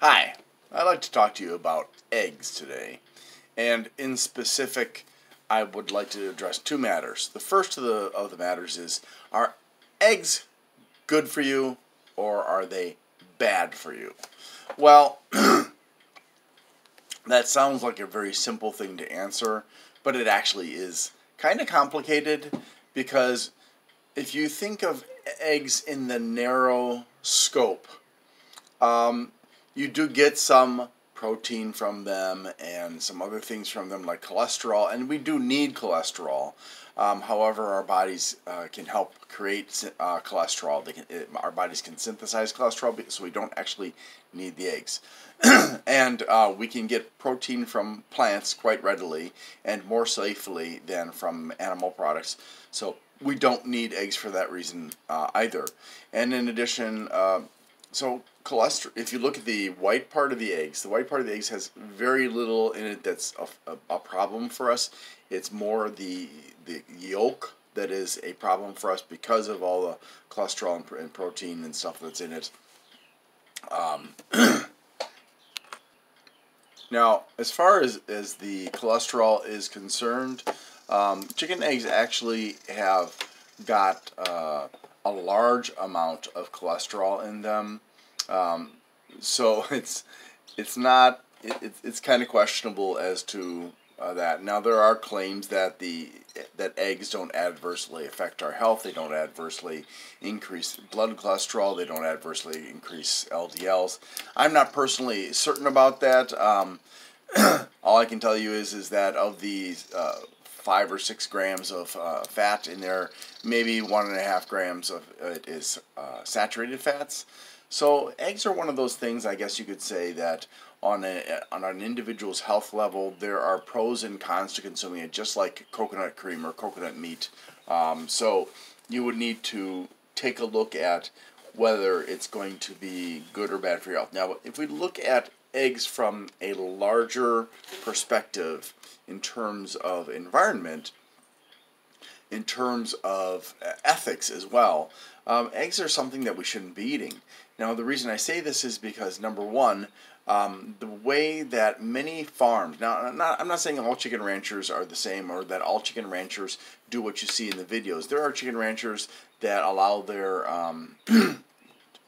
Hi, I'd like to talk to you about eggs today. And in specific, I would like to address two matters. The first of the, of the matters is are eggs good for you or are they bad for you? Well, that sounds like a very simple thing to answer, but it actually is kind of complicated because if you think of eggs in the narrow scope, um, you do get some protein from them and some other things from them like cholesterol, and we do need cholesterol. Um, however, our bodies uh, can help create uh, cholesterol. They can, it, our bodies can synthesize cholesterol, so we don't actually need the eggs. and uh, we can get protein from plants quite readily and more safely than from animal products. So we don't need eggs for that reason uh, either. And in addition, uh, so cholesterol. If you look at the white part of the eggs, the white part of the eggs has very little in it that's a, a, a problem for us. It's more the the yolk that is a problem for us because of all the cholesterol and, and protein and stuff that's in it. Um, now, as far as, as the cholesterol is concerned, um, chicken eggs actually have got uh, a large amount of cholesterol in them. Um, so it's it's not it, it's kind of questionable as to uh, that. Now there are claims that the that eggs don't adversely affect our health. They don't adversely increase blood cholesterol. They don't adversely increase LDLs. I'm not personally certain about that. Um, all I can tell you is is that of the uh, five or six grams of uh, fat in there, maybe one and a half grams of it is uh, saturated fats. So eggs are one of those things, I guess you could say, that on, a, on an individual's health level, there are pros and cons to consuming it, just like coconut cream or coconut meat. Um, so you would need to take a look at whether it's going to be good or bad for your health. Now, if we look at eggs from a larger perspective in terms of environment, in terms of ethics as well, um, eggs are something that we shouldn't be eating. Now, the reason I say this is because number one, um, the way that many farms now I'm not, I'm not saying all chicken ranchers are the same or that all chicken ranchers do what you see in the videos. There are chicken ranchers that allow their um,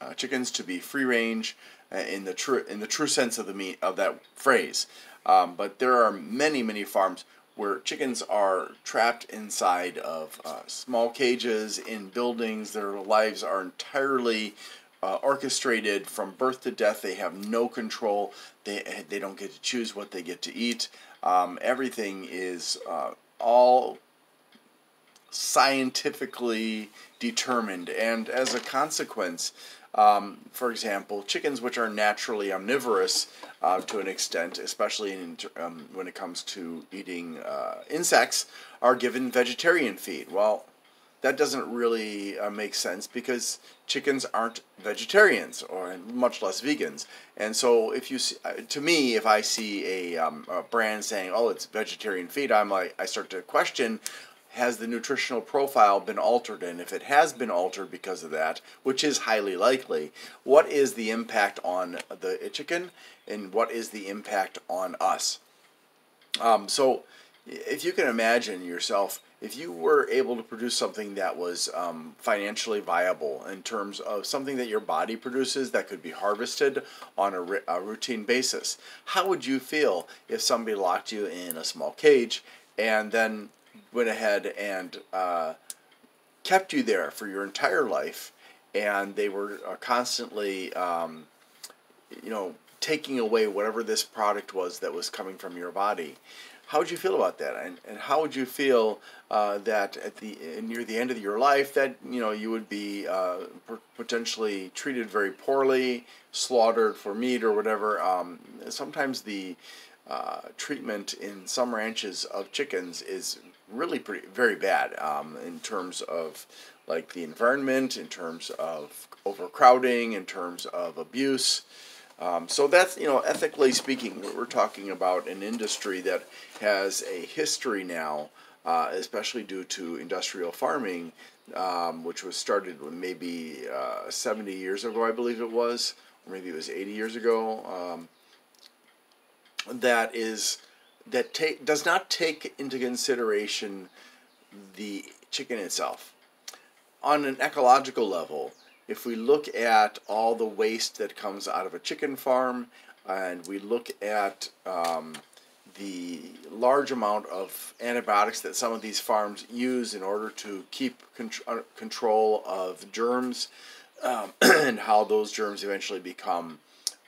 uh, chickens to be free range uh, in the true in the true sense of the meat of that phrase. Um, but there are many many farms where chickens are trapped inside of uh, small cages in buildings. Their lives are entirely uh, orchestrated from birth to death. They have no control. They, they don't get to choose what they get to eat. Um, everything is uh, all scientifically determined, and as a consequence, um, for example, chickens, which are naturally omnivorous uh, to an extent, especially in, um, when it comes to eating uh, insects, are given vegetarian feed. Well, that doesn't really uh, make sense because chickens aren't vegetarians or much less vegans. And so, if you see, uh, to me, if I see a, um, a brand saying, "Oh, it's vegetarian feed," I'm like, I start to question has the nutritional profile been altered? And if it has been altered because of that, which is highly likely, what is the impact on the chicken and what is the impact on us? Um, so, if you can imagine yourself, if you were able to produce something that was um, financially viable in terms of something that your body produces that could be harvested on a, a routine basis, how would you feel if somebody locked you in a small cage and then went ahead and uh, kept you there for your entire life, and they were uh, constantly, um, you know, taking away whatever this product was that was coming from your body. How would you feel about that, and, and how would you feel uh, that at the near the end of your life that you know you would be uh, potentially treated very poorly, slaughtered for meat or whatever? Um, sometimes the uh, treatment in some ranches of chickens is really pretty very bad um, in terms of like the environment, in terms of overcrowding, in terms of abuse. Um, so that's you know ethically speaking, we're talking about an industry that has a history now, uh, especially due to industrial farming, um, which was started maybe uh, 70 years ago, I believe it was, or maybe it was 80 years ago, um, that is that take does not take into consideration the chicken itself. On an ecological level, if we look at all the waste that comes out of a chicken farm, and we look at um, the large amount of antibiotics that some of these farms use in order to keep con- control of germs, um, and how those germs eventually become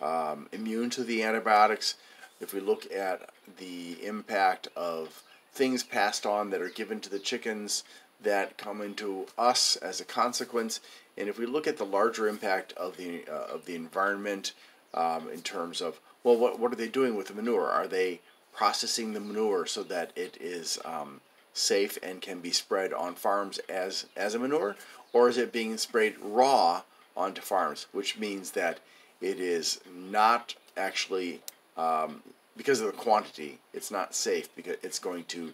um, immune to the antibiotics. If we look at the impact of things passed on that are given to the chickens that come into us as a consequence, and if we look at the larger impact of the uh, of the environment um, in terms of well, what what are they doing with the manure? Are they processing the manure so that it is um, safe and can be spread on farms as as a manure, or is it being sprayed raw onto farms, which means that it is not actually um, because of the quantity. It's not safe because it's going to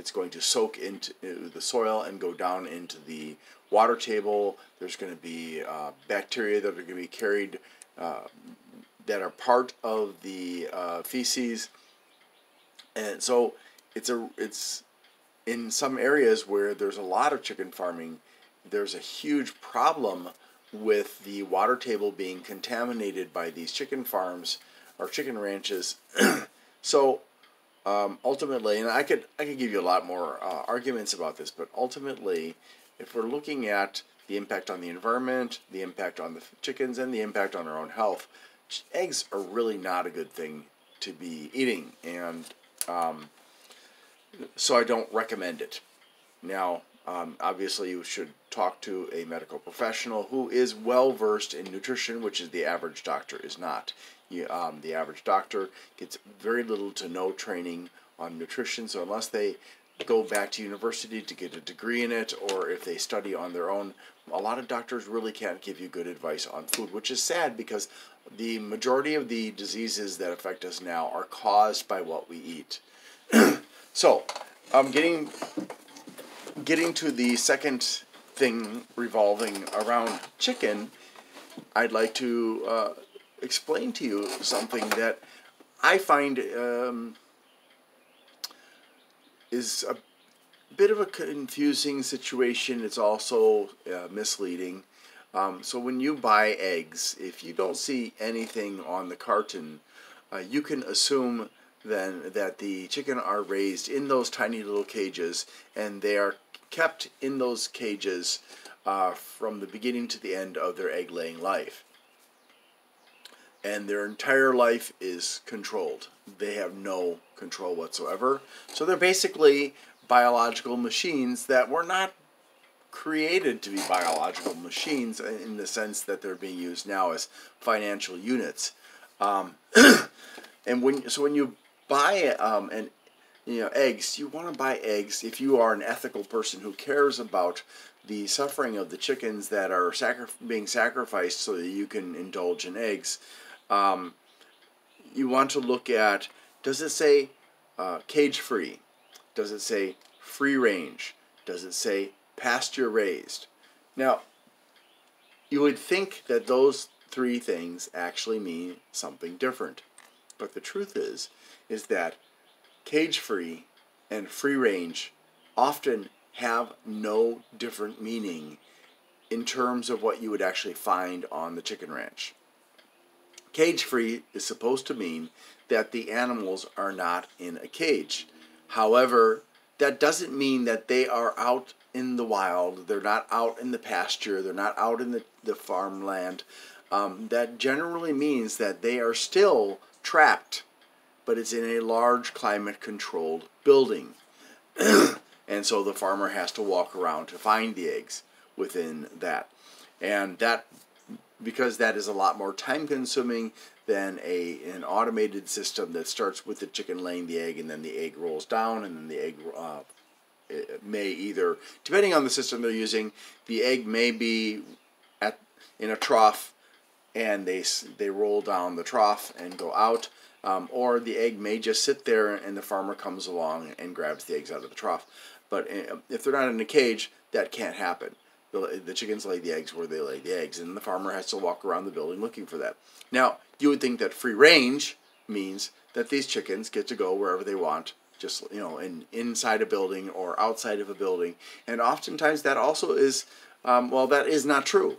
it's going to soak into the soil and go down into the water table. There's going to be uh, bacteria that are going to be carried uh, that are part of the uh, feces, and so it's a it's in some areas where there's a lot of chicken farming. There's a huge problem with the water table being contaminated by these chicken farms or chicken ranches. so um, ultimately, and I could I could give you a lot more uh, arguments about this, but ultimately, if we're looking at the impact on the environment, the impact on the chickens, and the impact on our own health, eggs are really not a good thing to be eating, and um, so I don't recommend it. Now, um, obviously, you should talk to a medical professional who is well versed in nutrition, which is the average doctor is not. You, um, the average doctor gets very little to no training on nutrition, so unless they go back to university to get a degree in it, or if they study on their own, a lot of doctors really can't give you good advice on food, which is sad because the majority of the diseases that affect us now are caused by what we eat. so, I'm getting getting to the second thing revolving around chicken. I'd like to uh, explain to you something that I find um, is a bit of a confusing situation. It's also uh, misleading. Um, so when you buy eggs, if you don't see anything on the carton, uh, you can assume then that the chicken are raised in those tiny little cages and they are kept in those cages uh, from the beginning to the end of their egg laying life and their entire life is controlled. They have no control whatsoever. So they're basically biological machines that were not created to be biological machines in the sense that they're being used now as financial units. Um, and when so when you buy um, an you know eggs, you want to buy eggs if you are an ethical person who cares about the suffering of the chickens that are sacri- being sacrificed so that you can indulge in eggs um, you want to look at does it say uh, cage free? Does it say free range? Does it say pasture raised? Now, you would think that those three things actually mean something different. But the truth is, is that cage free and free range often have no different meaning in terms of what you would actually find on the chicken ranch. Cage free is supposed to mean that the animals are not in a cage. However, that doesn't mean that they are out in the wild, they're not out in the pasture, they're not out in the, the farmland. Um, that generally means that they are still trapped, but it's in a large climate controlled building. and so the farmer has to walk around to find the eggs within that. And that because that is a lot more time consuming than a an automated system that starts with the chicken laying the egg and then the egg rolls down and then the egg uh, may either depending on the system they're using the egg may be at in a trough and they they roll down the trough and go out um, or the egg may just sit there and the farmer comes along and grabs the eggs out of the trough but uh, if they're not in a cage that can't happen The, the chickens lay the eggs where they lay the eggs, and the farmer has to walk around the building looking for that. Now, you would think that free range means that these chickens get to go wherever they want, just you know, in inside a building or outside of a building, and oftentimes that also is, um, well, that is not true.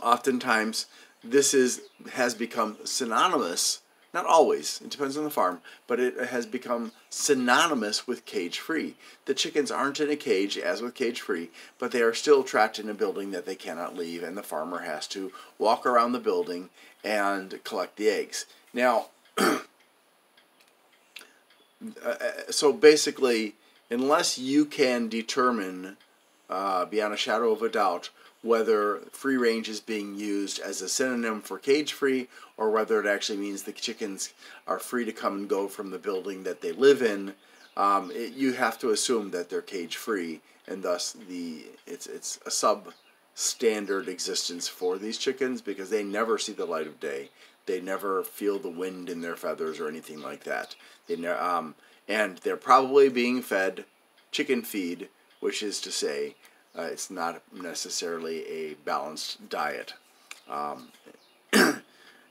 Oftentimes, this is has become synonymous not always, it depends on the farm, but it has become synonymous with cage free. The chickens aren't in a cage as with cage free, but they are still trapped in a building that they cannot leave, and the farmer has to walk around the building and collect the eggs. Now, uh, so basically, unless you can determine uh, beyond a shadow of a doubt whether free range is being used as a synonym for cage free or whether it actually means the chickens are free to come and go from the building that they live in. Um, it, you have to assume that they're cage free and thus the it's it's a substandard existence for these chickens because they never see the light of day. They never feel the wind in their feathers or anything like that. They ne- um, and they're probably being fed chicken feed, which is to say uh, it's not necessarily a balanced diet. Um,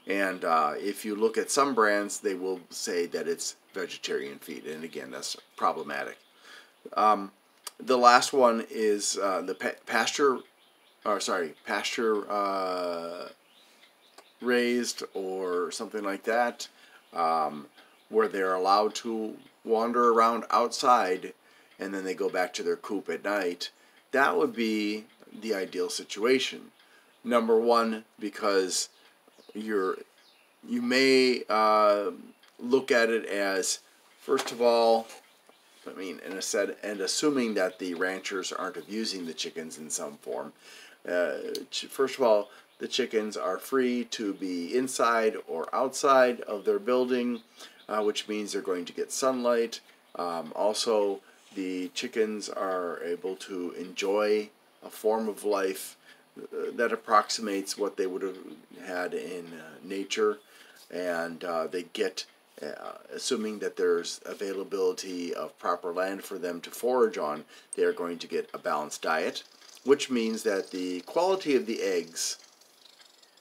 and uh, if you look at some brands, they will say that it's vegetarian feed, and again, that's problematic. Um, the last one is uh, the pa- pasture, or sorry, pasture uh, raised or something like that, um, where they're allowed to wander around outside, and then they go back to their coop at night that would be the ideal situation. Number one, because you're you may uh, look at it as first of all, I mean, and I said, and assuming that the ranchers aren't abusing the chickens in some form. Uh, first of all, the chickens are free to be inside or outside of their building, uh, which means they're going to get sunlight. Um, also, the chickens are able to enjoy a form of life uh, that approximates what they would have had in uh, nature, and uh, they get, uh, assuming that there's availability of proper land for them to forage on, they are going to get a balanced diet, which means that the quality of the eggs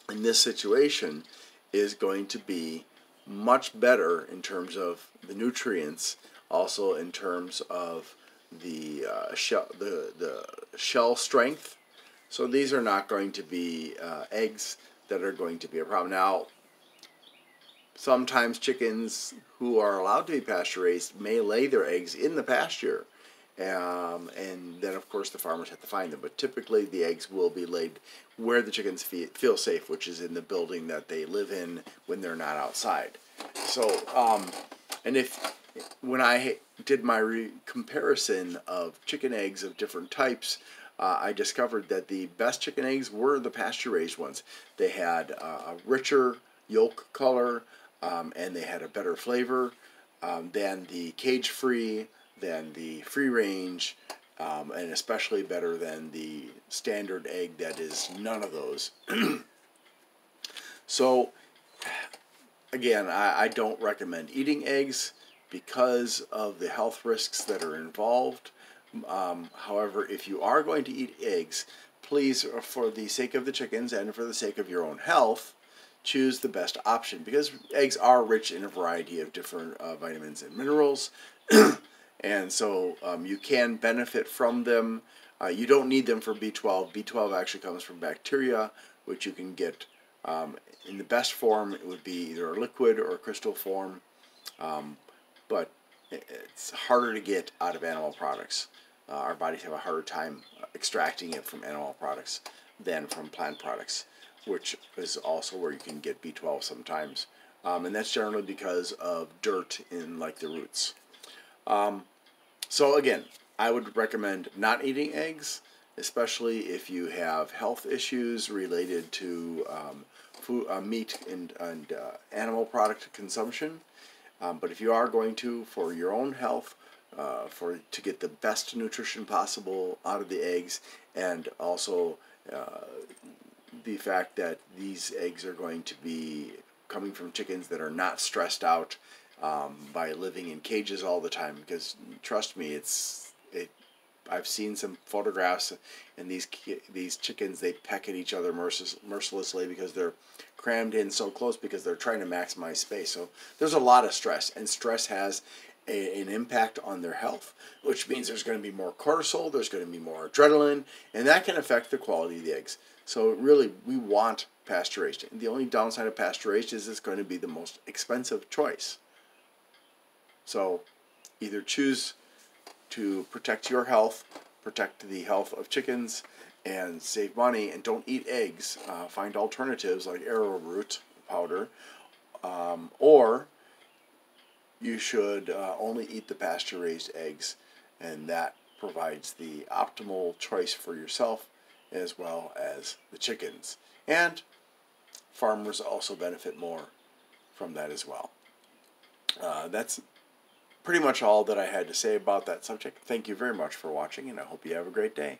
in this situation is going to be much better in terms of the nutrients also in terms of the uh, shell the the shell strength. So these are not going to be uh, eggs that are going to be a problem. Now, sometimes chickens who are allowed to be pasture raised may lay their eggs in the pasture. Um, and then, of course, the farmers have to find them. But typically, the eggs will be laid where the chickens feel safe, which is in the building that they live in when they're not outside. So, um, and if when I did my re- comparison of chicken eggs of different types, uh, I discovered that the best chicken eggs were the pasture raised ones. They had uh, a richer yolk color um, and they had a better flavor um, than the cage free, than the free range, um, and especially better than the standard egg that is none of those. so, again, I, I don't recommend eating eggs because of the health risks that are involved. Um, however, if you are going to eat eggs, please, uh, for the sake of the chickens and for the sake of your own health, choose the best option because eggs are rich in a variety of different uh, vitamins and minerals. and so um, you can benefit from them. Uh, you don't need them for B12. B12 actually comes from bacteria, which you can get um, in the best form. It would be either a liquid or a crystal form. Um, but it's harder to get out of animal products. Uh, our bodies have a harder time extracting it from animal products than from plant products, which is also where you can get B12 sometimes. Um, and that's generally because of dirt in like the roots. Um, so again, I would recommend not eating eggs, especially if you have health issues related to um, food, uh, meat and, and uh, animal product consumption. Um, but if you are going to, for your own health, uh, for to get the best nutrition possible out of the eggs, and also uh, the fact that these eggs are going to be coming from chickens that are not stressed out um, by living in cages all the time. Because trust me, it's it I've seen some photographs, and these these chickens they peck at each other mercil- mercilessly because they're crammed in so close because they're trying to maximize space. So there's a lot of stress, and stress has a, an impact on their health, which means there's going to be more cortisol, there's going to be more adrenaline, and that can affect the quality of the eggs. So really, we want pasture raised. The only downside of pasture raised is it's going to be the most expensive choice. So either choose to protect your health, protect the health of chickens, and save money, and don't eat eggs. Uh, find alternatives like arrowroot powder, um, or you should uh, only eat the pasture raised eggs, and that provides the optimal choice for yourself as well as the chickens. And farmers also benefit more from that as well. Uh, that's pretty much all that I had to say about that subject. Thank you very much for watching, and I hope you have a great day.